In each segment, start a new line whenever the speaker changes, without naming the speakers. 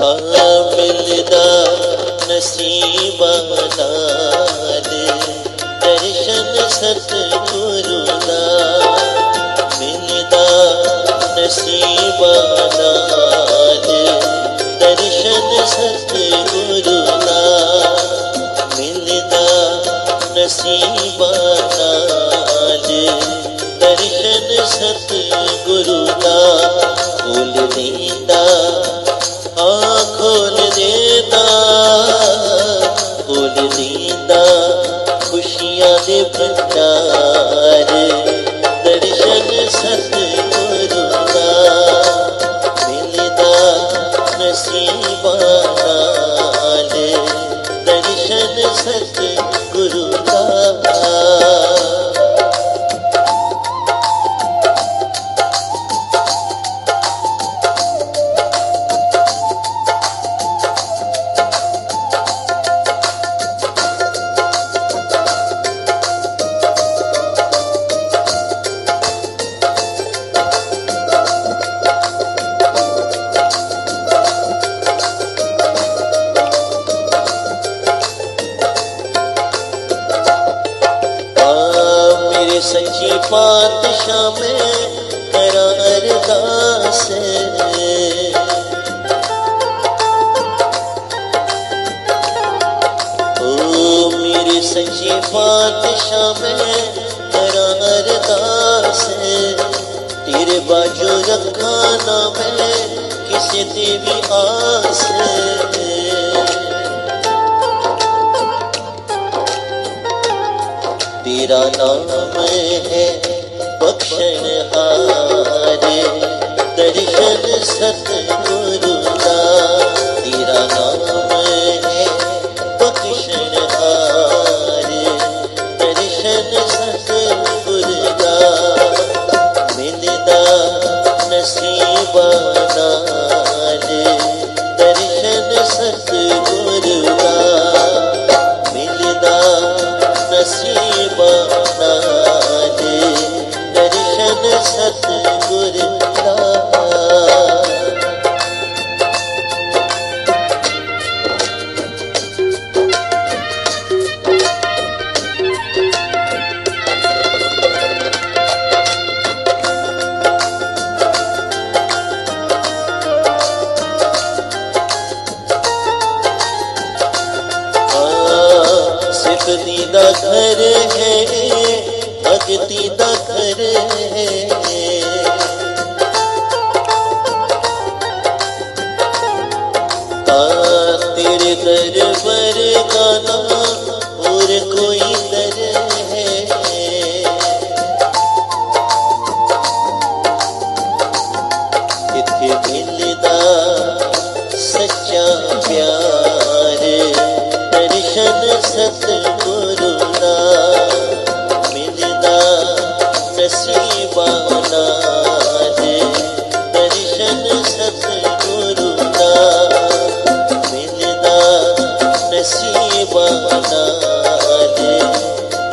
ਆ ਮਿਲਦਾ ਨਸੀਬਾਂ ਨਾਲ, ਦਰਸ਼ਨ ਸਤਿਗੁਰੂ ਦਾ ਮਿਲਦਾ ਨਸੀਬਾਂ ਨਾਲ, ਦਰਸ਼ਨ ਸਤਿਗੁਰੂ ਦਾ ਮਿਲਦਾ ਨਸੀਬਾਂ ਨਾਲ, ਦਰਸ਼ਨ ਸਤਿਗੁਰੂ ਦਾ ਖੋਲ ਦੇਂਦਾ ਆ ਖੋਲ ਦੇਂਦਾ ਖੋਲ ਦੇਂਦਾ ਖੁਸ਼ੀਆਂ ਦੇ ਭੰਡਾਰ सच्ची पातशाह में तेरा अरदास ओ मेरे सच्ची पातशाह में तेरा अरदास तेरे बाजू रखा ना मैं, किसी भी आस तेरा नाम है बख्शन हारे दर्शन सतगुरु का तेरा नाम है बख्शन हारे दर्शन सतगुरु का मिलदा नसीबा नाल दर्शन सतगुरु ਦਾ ਘਰ ਹੈ ਭਗਤੀ ਦਾ ਘਰ ਆ ਤੇਰੇ ਦਰਬਾਰ ਗਾਨਾ ਹੋਰ ਕੋਈ ਦਰ ਹੈ। ਇੱਥੇ ਮਿਲਦਾ ਸੱਚਾ ਪਿਆਰ? ਦਰਸ਼ਨ ਸਤਿਗੁਰੂ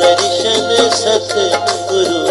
दर्शन सत गुरु